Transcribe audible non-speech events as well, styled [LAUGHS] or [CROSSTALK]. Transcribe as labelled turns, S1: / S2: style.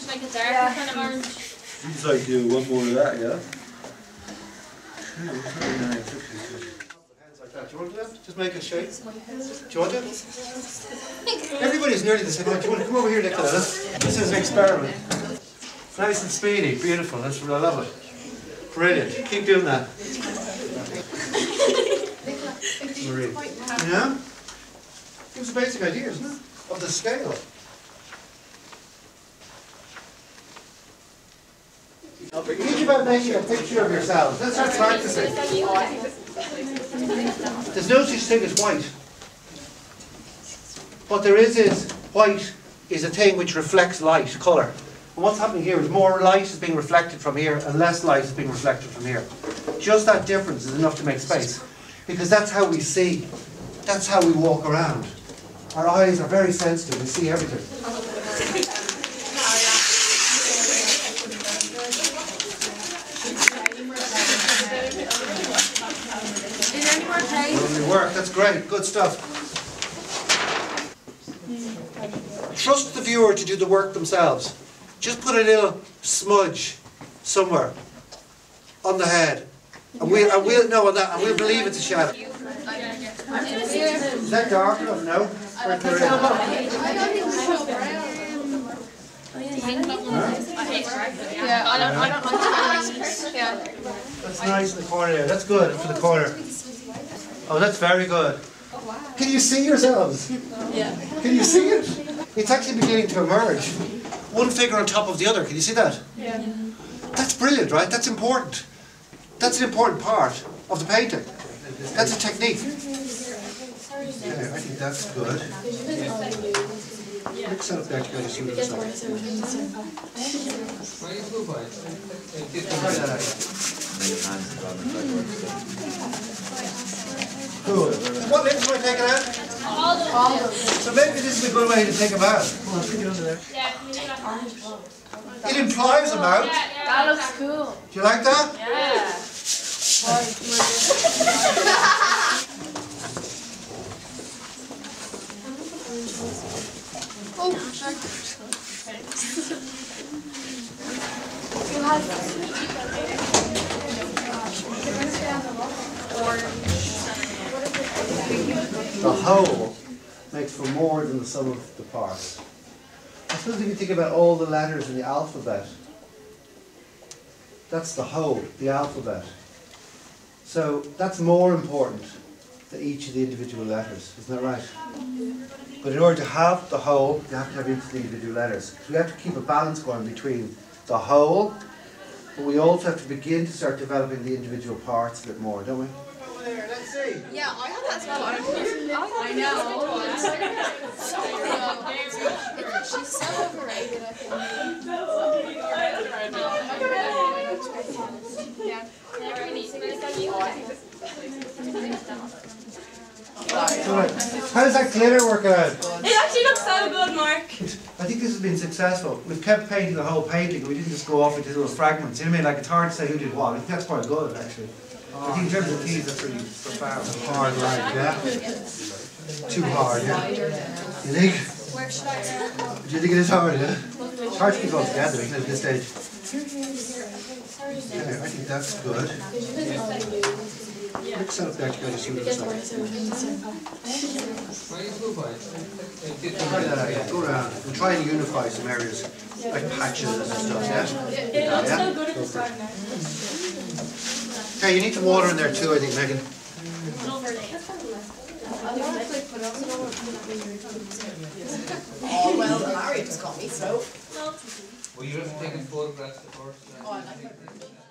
S1: orange, like a darker kind of orange.
S2: Seems like you want more of that, yeah? Very nice.
S3: Hands like that. Do you want to do that? Just make a shape. Do you want to? Everybody's nearly the same. Do you want to come over here, Nicola? This is an experiment. Nice and speedy. Beautiful. That's what I love it. Brilliant. Keep doing that. [LAUGHS] Marie. Yeah? Gives a basic idea, isn't it? Of the scale. Think about making a picture of yourselves. Let's start practicing. There's no such thing as white. What there is is white is a thing which reflects light, colour. And what's happening here is more light is being reflected from here and less light is being reflected from here. Just that difference is enough to make space. Because that's how we see. That's how we walk around. Our eyes are very sensitive, we see everything.
S1: Is there any more clay?
S3: Lovely work, that's great, good stuff. Trust the viewer to do the work themselves. Just put a little smudge somewhere on the head. And we'll, and we'll know on that, and we'll believe it's a shadow. Is that dark enough? No? Right there.
S1: Yeah, I don't, I don't like Yeah.
S3: That's nice in the corner there, that's good for the corner. Oh, that's very good. Can you see yourselves?
S1: Yeah.
S3: Can you see it? It's actually beginning to emerge. One figure on top of the other, can you see that?
S1: Yeah.
S3: That's brilliant, right? That's important. That's an important part of the painting. That's a technique. Yeah, I think that's good. Mix it up there together, see what it looks like. Try that out. Cool. What lips am I taking out?
S1: All of them.
S3: So maybe this is a good way to take them out. Come on, stick it under there.
S1: Yeah, can you do that?
S3: It implies them out.
S1: That looks cool.
S3: Do you like that?
S1: Yeah.
S3: Oh, The whole makes for more than the sum of the parts. I suppose if you think about all the letters in the alphabet, that's the whole, the alphabet. So that's more important than each of the individual letters, isn't that right? But in order to have the whole, you have to have each of the individual letters. So we have to keep a balance going between the whole, but we also have to begin to start developing the individual parts a bit more, don't we? Over there, let's see.
S4: Yeah, I had that as well. I know. She's so overrated, I think.
S3: So, right, how's that glitter working out?
S5: It actually looks so good, Mark.
S3: I think this has been successful. We've kept painting the whole painting. We didn't just go off into little fragments. You know what I mean? Like it's hard to say who did what. I think that's quite good, actually. I think in terms of keys, that's really profound. Hard, right? Yeah. Too hard, yeah. You think? Do you think it is hard? Yeah. It's hard to keep all together, isn't it, at this stage? Yeah, I think that's good. Mix it up there together, see what it looks like. That yeah. Go around and try and unify some areas, like patches and stuff, yeah?
S5: It looks so good at the start now.
S3: Okay, you need some water in there too, I think, Megan.
S4: Oh, well, Larry just got me, so.
S5: No.
S6: Well, you have to take a photograph first.
S4: Oh, I like that.